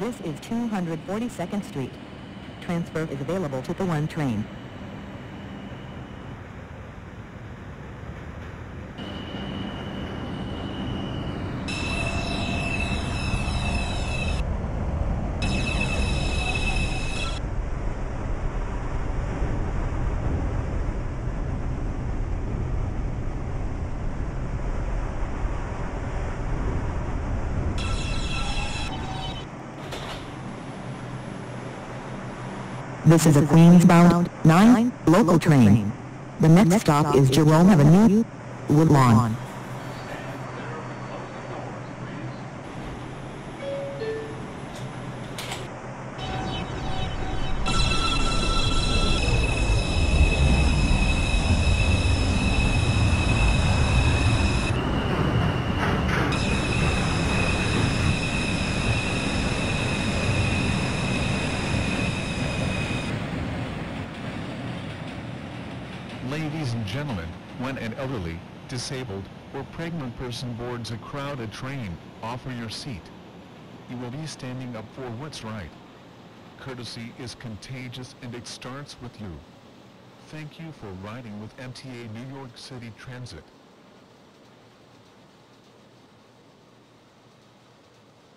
This is 242nd Street. Transfer is available to the 1 train. This is a Queens-bound 9 local train. The next stop is Jerome Avenue, Woodlawn. Ladies and gentlemen, when an elderly, disabled, or pregnant person boards a crowded train, offer your seat. You will be standing up for what's right. Courtesy is contagious and it starts with you. Thank you for riding with MTA New York City Transit.